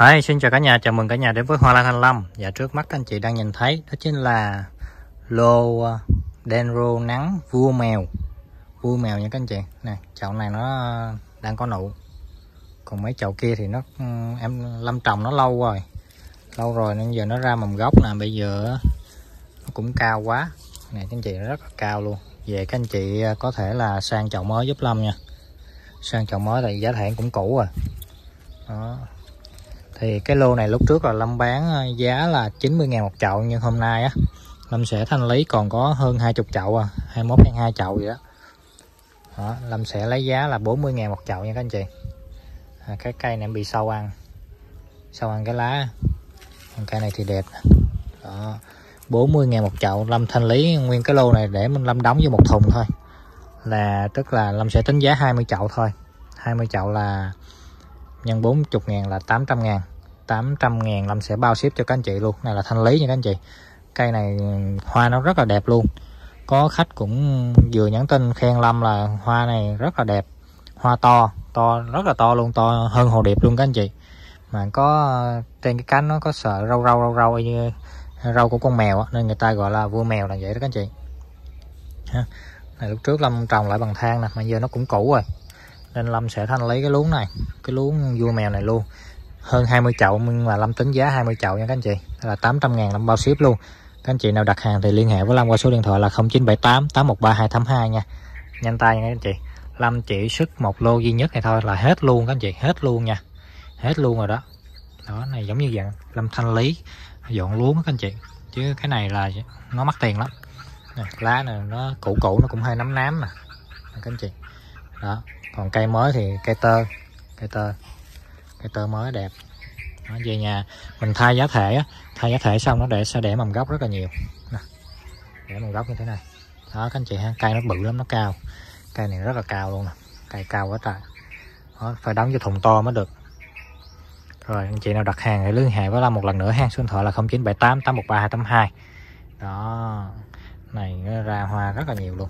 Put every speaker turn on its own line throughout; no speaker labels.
Hi, xin chào cả nhà, chào mừng cả nhà đến với Hoa Lan Thanh Lâm. Và trước mắt anh chị đang nhìn thấy đó chính là lô ờ, Denro nắng vua mèo. Vua mèo nha các anh chị. Nè chậu này nó ờ, đang có nụ. Còn mấy chậu kia thì nó ừ, em lâm trồng nó lâu rồi. Lâu rồi nên giờ nó ra mầm gốc nè Bây giờ ờ, nó cũng cao quá. Nè các anh chị nó rất là cao luôn. Về các anh chị ờ, có thể là sang chậu mới giúp Lâm nha. Sang chậu mới thì giá thể cũng cũ rồi. Đó thì cái lô này lúc trước là Lâm bán ờ, giá là 90 ngàn một chậu nhưng hôm nay á Lâm sẽ thanh lý còn có hơn 20 chậu à 21 hay 2 chậu vậy đó. đó Lâm sẽ lấy giá là 40 ngàn một chậu nha các anh chị. À, cái cây này bị sâu ăn. Sâu ăn cái lá. Còn cây này thì đẹp đó 40 ngàn một chậu. Lâm thanh lý nguyên cái lô này để mình Lâm đóng vô một thùng thôi. Là tức là Lâm sẽ tính giá 20 chậu thôi. 20 chậu là nhân 40 ngàn là 800 ngàn. 800 ngàn Lâm sẽ bao ship cho các anh chị luôn. Này là thanh lý nha các anh chị. Cây này, hoa nó rất là đẹp luôn. Có khách cũng vừa nhắn tin khen Lâm là hoa này rất là đẹp. Hoa to to, rất là to luôn, to hơn hồ điệp luôn các anh chị. Mà có, trên cái cánh nó có sợ râu râu râu râu như râu của con mèo nên người ta gọi là vua mèo là vậy đó các anh chị. Này, lúc trước Lâm trồng lại bằng than nè, mà giờ nó cũng cũ rồi nên Lâm sẽ thanh lấy cái luống này cái luống vua mèo này luôn. Hơn 20 chậu nhưng mà Lâm tính giá 20 chậu nha các anh chị. Là 800 ngàn Lâm bao ship luôn. Các anh chị nào đặt hàng thì liên hệ với Lâm qua số điện thoại là 0978 813 282 nha. Nhanh tay nha các anh chị. Lâm chỉ sức một lô duy nhất này thôi là hết luôn các anh chị hết luôn nha. Hết luôn rồi đó. Đó này giống như dạng Lâm thanh lý dọn luống các anh chị. Chứ cái này là nó mắc tiền lắm. Này, lá này nó cũ cũ nó cũng hơi nắm nám mà các anh chị đó còn cây mới thì cây tơ cây tơ cây tơ mới đẹp. Đó, về nhà mình thay giá thể á thay giá thể xong nó để sẽ để mầm gốc rất là nhiều. Nè, để mầm gốc như thế này. Đó các anh chị ha cây nó bự lắm nó cao. Cây này rất là cao luôn nè cây cao quá trời. Đó, phải đóng cho thùng to mới được. Rồi anh chị nào đặt hàng thì liên hệ với Lâm một lần nữa ha số điện thoại là 0978 813 282 đó này ra hoa rất là nhiều luôn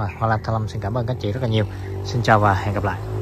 rồi, Hoa Lan Thanh Lâm xin cảm ơn các chị rất là nhiều. Xin chào và hẹn gặp lại.